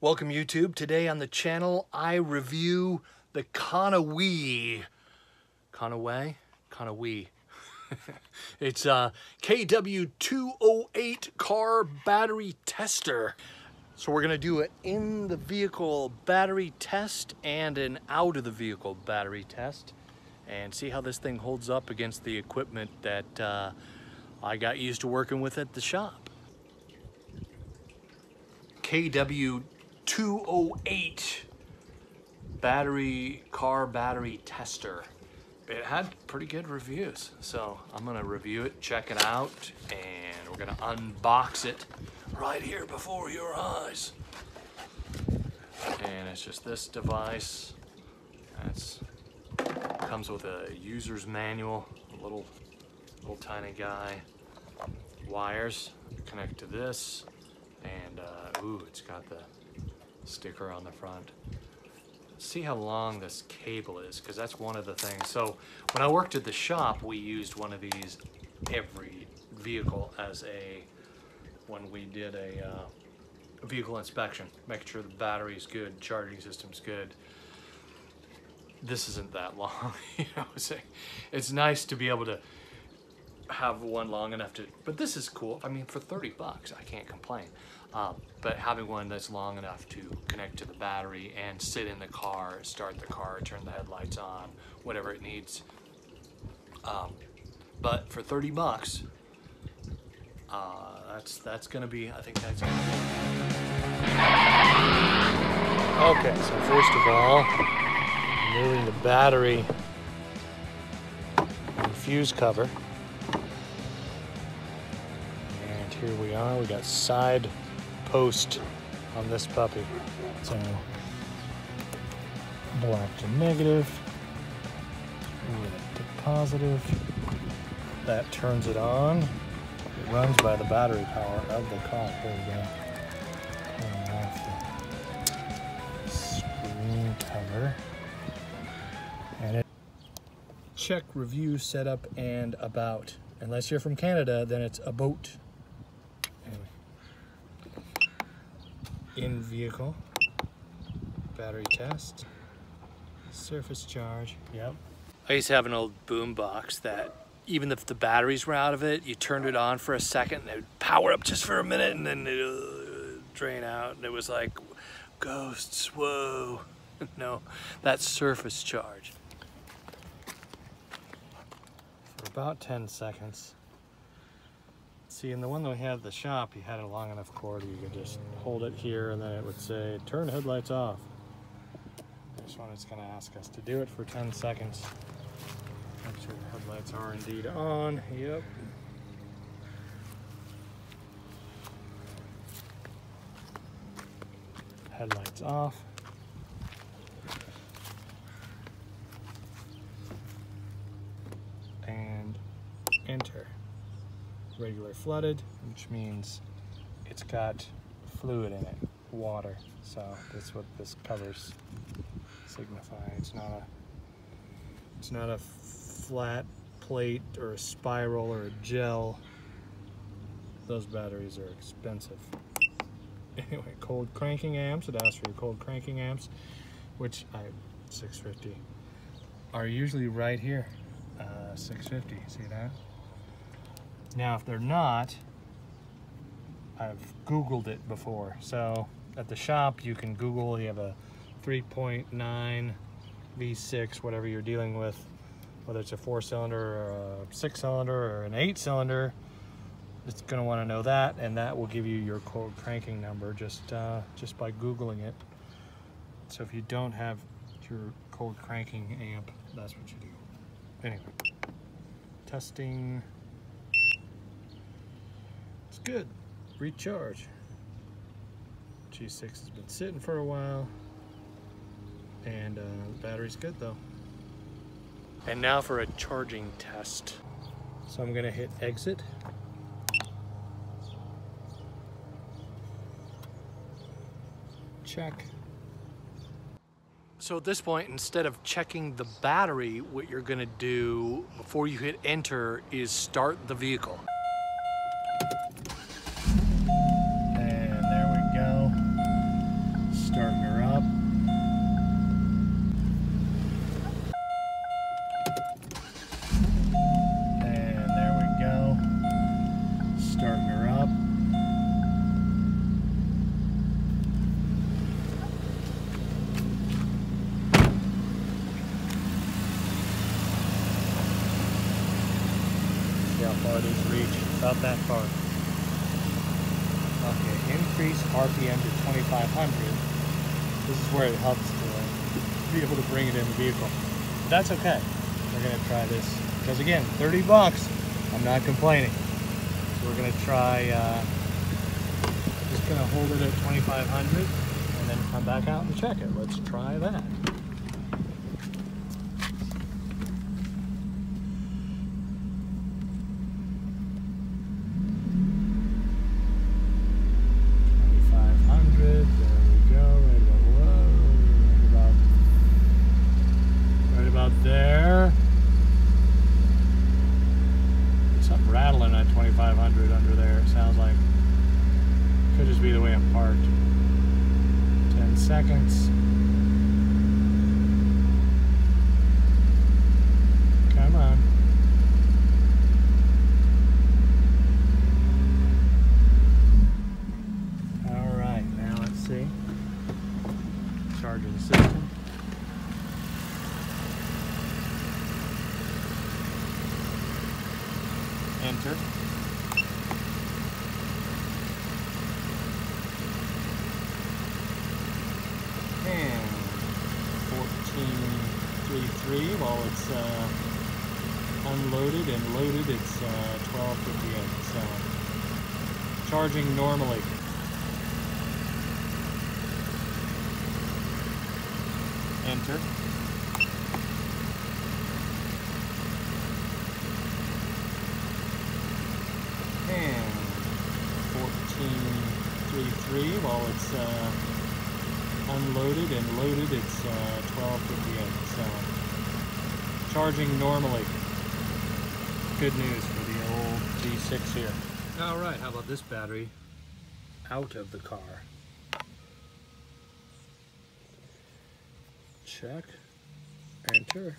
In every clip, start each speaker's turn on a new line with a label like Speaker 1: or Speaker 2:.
Speaker 1: Welcome YouTube. Today on the channel, I review the Conawee. Conaway? Conawee. it's a KW208 car battery tester. So we're gonna do an in the vehicle battery test and an out of the vehicle battery test and see how this thing holds up against the equipment that uh, I got used to working with at the shop. KW 208 battery car battery tester. It had pretty good reviews, so I'm gonna review it, check it out, and we're gonna unbox it right here before your eyes. And it's just this device. That's comes with a user's manual, a little little tiny guy. Wires connect to this, and uh, ooh, it's got the sticker on the front. See how long this cable is, because that's one of the things. So when I worked at the shop, we used one of these every vehicle as a, when we did a uh, vehicle inspection, making sure the battery's good, charging system's good. This isn't that long, you know, it's, it's nice to be able to have one long enough to, but this is cool. I mean, for 30 bucks, I can't complain. Um, but having one that's long enough to connect to the battery and sit in the car, start the car, turn the headlights on, whatever it needs. Um, but for 30 bucks, uh, that's that's gonna be, I think that's gonna be. Okay, so first of all, removing the battery and fuse cover. We got side post on this puppy. So black to negative, to positive. That turns it on. It runs by the battery power of the car. There we go. Off the screen cover. And it check review setup and about. Unless you're from Canada, then it's about. In vehicle. Battery test. Surface charge. Yep. I used to have an old boom box that even if the batteries were out of it you turned it on for a second and it would power up just for a minute and then it uh, drain out. And it was like ghosts whoa. No that's surface charge. For about 10 seconds See, in the one that we had at the shop, you had a long enough cord you could just hold it here and then it would say, turn headlights off. This one is going to ask us to do it for 10 seconds. Make sure the headlights are indeed on. Yep. Headlights off. And enter regular flooded, which means it's got fluid in it, water. So that's what this covers signify. It's not a it's not a flat plate or a spiral or a gel. Those batteries are expensive. Anyway, cold cranking amps, it asks for your cold cranking amps, which I 650 are usually right here. Uh, 650, see that? Now, if they're not, I've Googled it before. So at the shop, you can Google, you have a 3.9 V6, whatever you're dealing with, whether it's a four cylinder or a six cylinder or an eight cylinder, it's gonna wanna know that, and that will give you your cold cranking number just, uh, just by Googling it. So if you don't have your cold cranking amp, that's what you do. Anyway, testing. Good. Recharge. G6 has been sitting for a while. And uh, the battery's good though. And now for a charging test. So I'm gonna hit exit. Check. So at this point, instead of checking the battery, what you're gonna do before you hit enter is start the vehicle. About that far. Okay, increase RPM to 2500. This is where it helps to be able to bring it in the vehicle. But that's okay. We're gonna try this. Because again, 30 bucks, I'm not complaining. So we're gonna try, uh, just gonna hold it at 2500 and then come back out and check it. Let's try that. Twenty-five hundred. There we go. Right about whoa. Right about. Right about there. Something rattling at twenty-five hundred under there. It sounds like. Could just be the way I'm parked. Ten seconds. Come on. All right, now let's see. Charging system. Enter. And 1433 while it's uh, unloaded and loaded it's uh, 1258 so charging normally. Enter. And 1433 while it's uh, unloaded and loaded it's uh, 1258 so charging normally. Good news for the old G6 here. All right how about this battery? Out of the car. Check. Enter.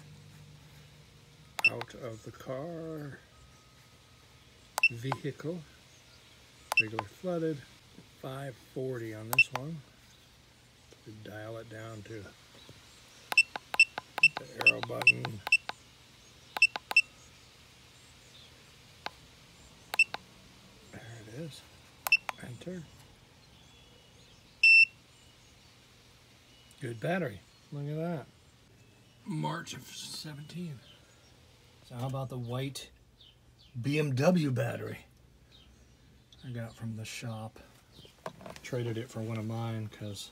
Speaker 1: Out of the car. Vehicle. Regular flooded. 540 on this one to dial it down to the arrow button. There it is. Enter. Good battery. Look at that. March of 17. So how about the white BMW battery I got from the shop? Traded it for one of mine because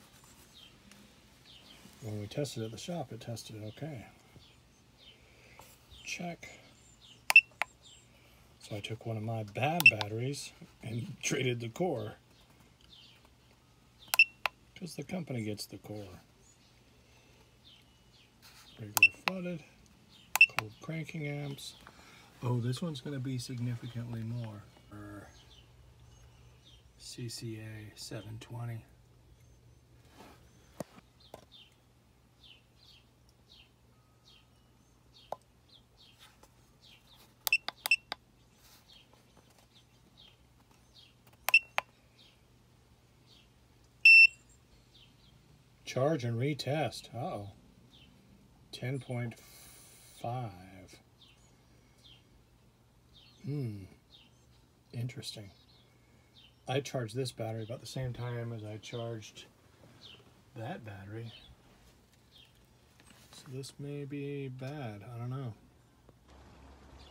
Speaker 1: when we tested at the shop, it tested okay. Check. So I took one of my bad batteries and traded the core. Because the company gets the core. Regular flooded, cold cranking amps. Oh, this one's going to be significantly more. CCA 720. Charge and retest. Uh oh. 10.5. Hmm. Interesting. I charged this battery about the same time as I charged that battery. So this may be bad. I don't know.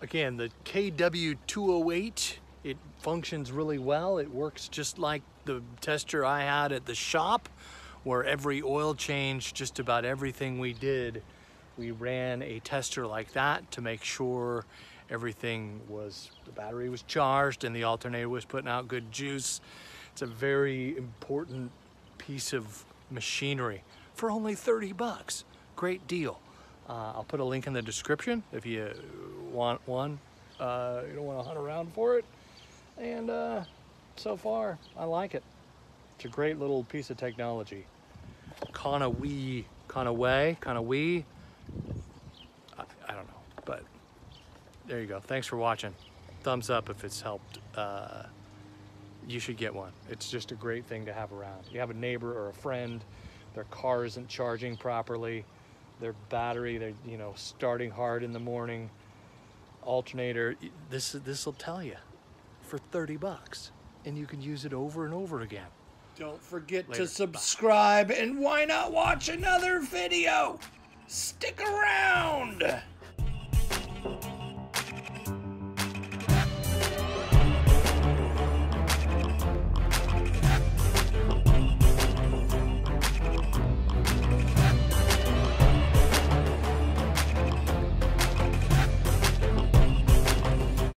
Speaker 1: Again, the KW208, it functions really well. It works just like the tester I had at the shop where every oil change, just about everything we did, we ran a tester like that to make sure everything was, the battery was charged and the alternator was putting out good juice. It's a very important piece of machinery for only 30 bucks. Great deal. Uh, I'll put a link in the description if you want one. Uh, you don't want to hunt around for it. And uh, so far, I like it. It's a great little piece of technology. Kind of wee, kind of way, kind of wee. I, I don't know, but there you go. Thanks for watching. Thumbs up if it's helped. Uh, you should get one. It's just a great thing to have around. You have a neighbor or a friend, their car isn't charging properly, their battery, they're you know starting hard in the morning.
Speaker 2: alternator. This this will tell you for 30 bucks, and you can use it over and over again.
Speaker 3: Don't forget
Speaker 2: Later.
Speaker 3: to subscribe and why not watch another video? Stick around!